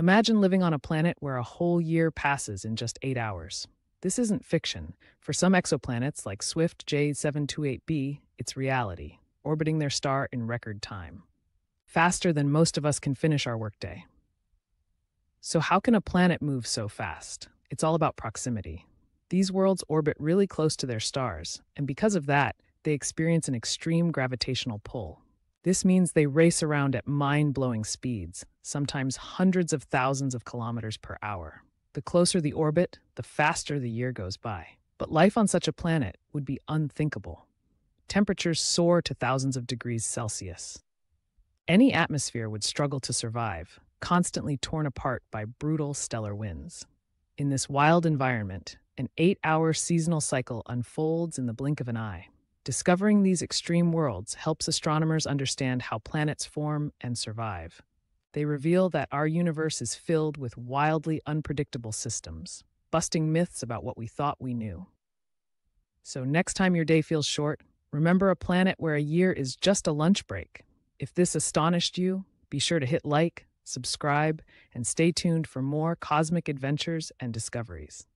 Imagine living on a planet where a whole year passes in just eight hours. This isn't fiction. For some exoplanets, like Swift J728b, it's reality, orbiting their star in record time, faster than most of us can finish our workday. So, how can a planet move so fast? It's all about proximity. These worlds orbit really close to their stars, and because of that, they experience an extreme gravitational pull. This means they race around at mind blowing speeds, sometimes hundreds of thousands of kilometers per hour. The closer the orbit, the faster the year goes by. But life on such a planet would be unthinkable. Temperatures soar to thousands of degrees Celsius. Any atmosphere would struggle to survive, constantly torn apart by brutal stellar winds. In this wild environment, an eight hour seasonal cycle unfolds in the blink of an eye. Discovering these extreme worlds helps astronomers understand how planets form and survive. They reveal that our universe is filled with wildly unpredictable systems, busting myths about what we thought we knew. So, next time your day feels short, remember a planet where a year is just a lunch break. If this astonished you, be sure to hit like, subscribe, and stay tuned for more cosmic adventures and discoveries.